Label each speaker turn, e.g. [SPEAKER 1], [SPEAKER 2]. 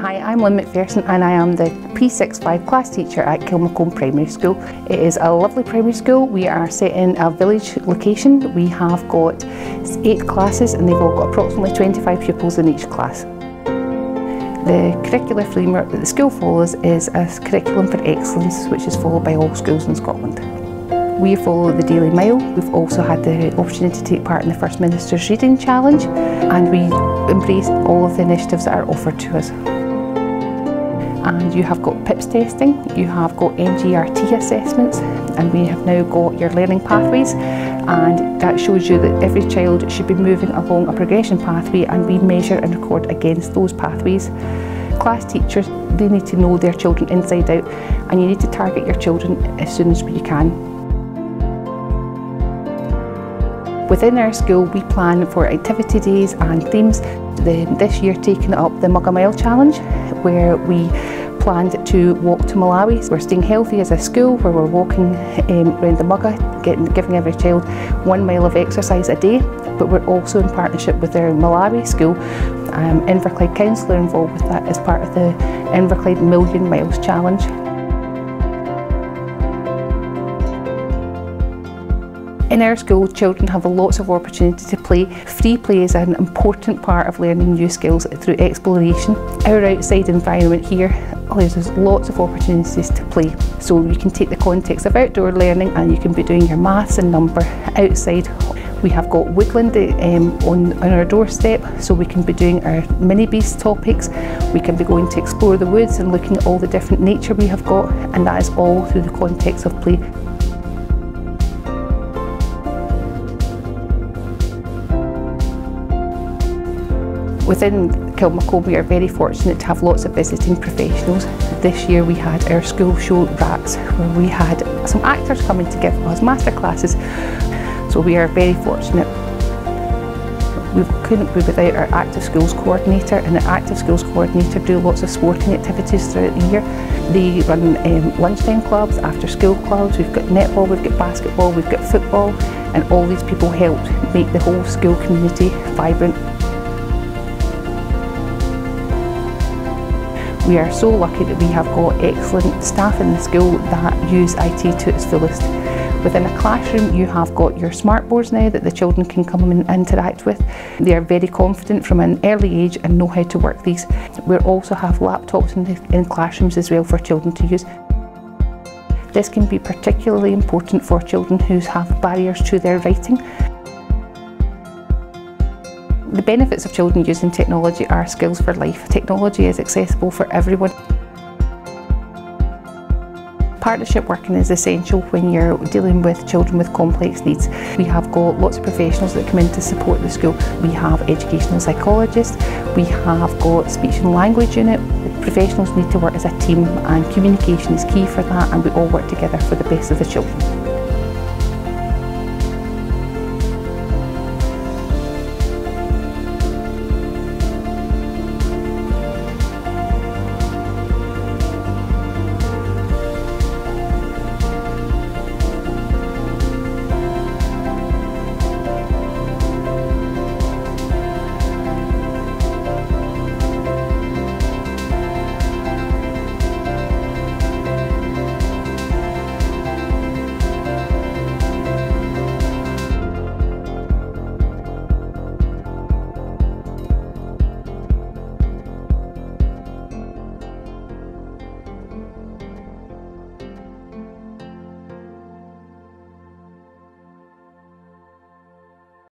[SPEAKER 1] Hi, I'm Lynn McPherson and I am the P65 class teacher at Kilmacolm Primary School. It is a lovely primary school. We are set in a village location. We have got eight classes and they've all got approximately 25 pupils in each class. The curricular framework that the school follows is a curriculum for excellence which is followed by all schools in Scotland. We follow the Daily Mile. We've also had the opportunity to take part in the First Minister's Reading Challenge and we embrace all of the initiatives that are offered to us and you have got PIPS testing, you have got NGRT assessments and we have now got your learning pathways and that shows you that every child should be moving along a progression pathway and we measure and record against those pathways. Class teachers, they need to know their children inside out and you need to target your children as soon as you can. Within our school we plan for activity days and themes. The, this year taking up the MUGA Mile Challenge where we planned to walk to Malawi. We're staying healthy as a school where we're walking um, around the MUGA, getting, giving every child one mile of exercise a day. But we're also in partnership with our Malawi school. Um, Inverclyde Council are involved with that as part of the Inverclyde Million Miles Challenge. In our school, children have lots of opportunity to play. Free play is an important part of learning new skills through exploration. Our outside environment here allows us lots of opportunities to play. So you can take the context of outdoor learning and you can be doing your maths and number outside we have got woodland um, on, on our doorstep, so we can be doing our mini beast topics. We can be going to explore the woods and looking at all the different nature we have got, and that is all through the context of play. Within Kilmacolm we are very fortunate to have lots of visiting professionals. This year we had our school show Rats where we had some actors coming to give us masterclasses. So we are very fortunate. We couldn't be without our Active Schools Coordinator and the Active Schools Coordinator do lots of sporting activities throughout the year. They run um, lunchtime clubs, after school clubs, we've got netball, we've got basketball, we've got football and all these people help make the whole school community vibrant We are so lucky that we have got excellent staff in the school that use IT to its fullest. Within a classroom you have got your smart boards now that the children can come and interact with. They are very confident from an early age and know how to work these. We also have laptops in, the, in classrooms as well for children to use. This can be particularly important for children who have barriers to their writing benefits of children using technology are skills for life. Technology is accessible for everyone. Partnership working is essential when you're dealing with children with complex needs. We have got lots of professionals that come in to support the school. We have educational psychologists, we have got speech and language unit. Professionals need to work as a team and communication is key for that and we all work together for the best of the children.